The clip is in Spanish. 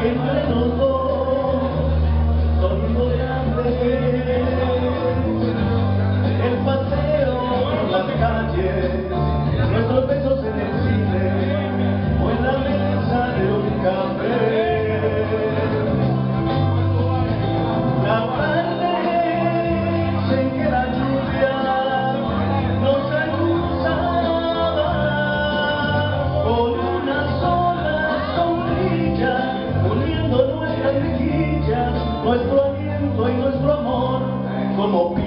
Fiquei no paredão. nuestro aliento y nuestro amor como